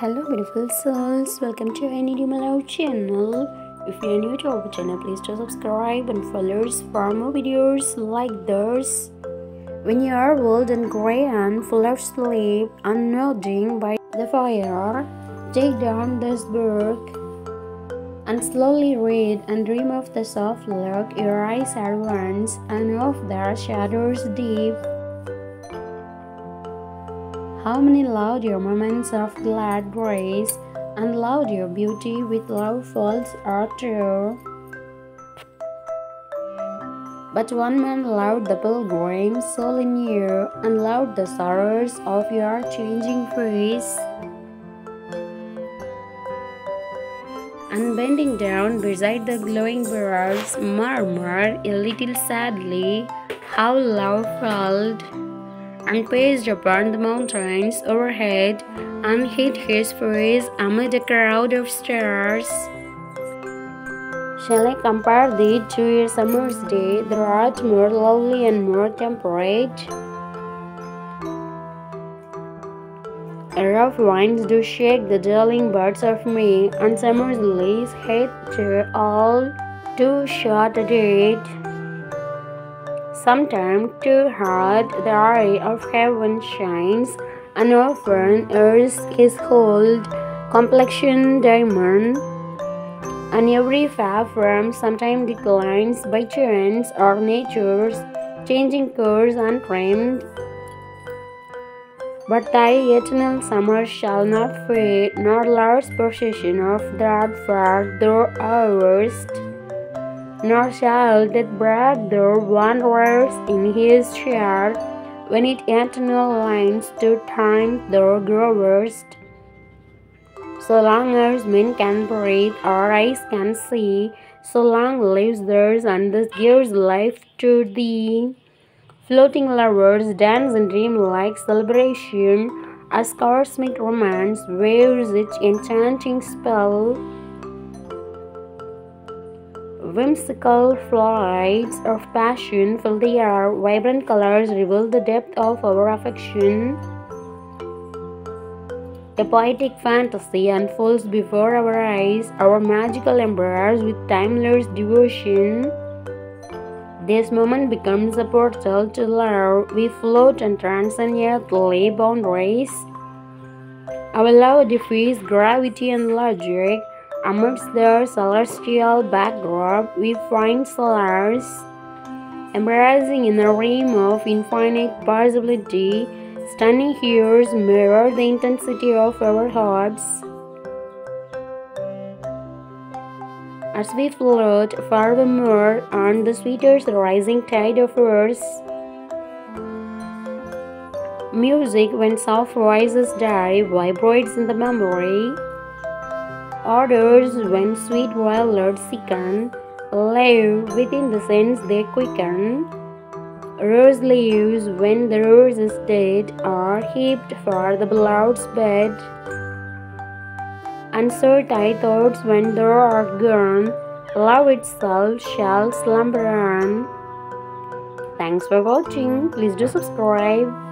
Hello beautiful souls, welcome to I need you my love channel. If you are new to our channel, please do subscribe and follow us for more videos like this. When you are old and grey and full of sleep and nodding by the fire, take down this book and slowly read and dream of the soft look your eyes are once and of their shadows deep. How many loved your moments of glad grace and loved your beauty with love falls are true. But one man loved the pilgrim soul in you and loved the sorrows of your changing face. And bending down beside the glowing barrels, murmured a little sadly how love felt and paced upon the mountains overhead and hid his face amid a crowd of stars. Shall I compare thee to a summer's day, thou art more lovely and more temperate? A rough winds do shake the darling birds of May, and summer's leaves hate to all too short a date. Sometimes too hard the eye of heaven shines, and often earth is cold, complexion diamond, and every form sometimes declines by chance or nature's changing course untrimmed. But thy eternal summer shall not fade, nor lose possession of that fair thou hourest nor shall that brother wanderers in his share when it eternal lines to time the growest. So long as men can breathe or eyes can see, so long lives theirs and this gives life to thee. Floating lovers dance in dream-like celebration as cosmic romance weaves its enchanting spell. Whimsical flights of passion fill the air, vibrant colors reveal the depth of our affection. A poetic fantasy unfolds before our eyes, our magical embrace with timeless devotion. This moment becomes a portal to love. We float and transcend earthly boundaries. Our love defies gravity and logic. Amidst their celestial backdrop, we find solace, embracing in a realm of infinite possibility. Stunning hues mirror the intensity of our hearts. As we float forevermore on the sweetest rising tide of earth, music when soft voices die vibrates in the memory orders when sweet violets sicken, live within the sense they quicken. Rose leaves when the rose is dead are heaped for the beloved's bed. Uncertain thoughts when thou art gone, love itself shall slumber on. Thanks for watching. Please do subscribe.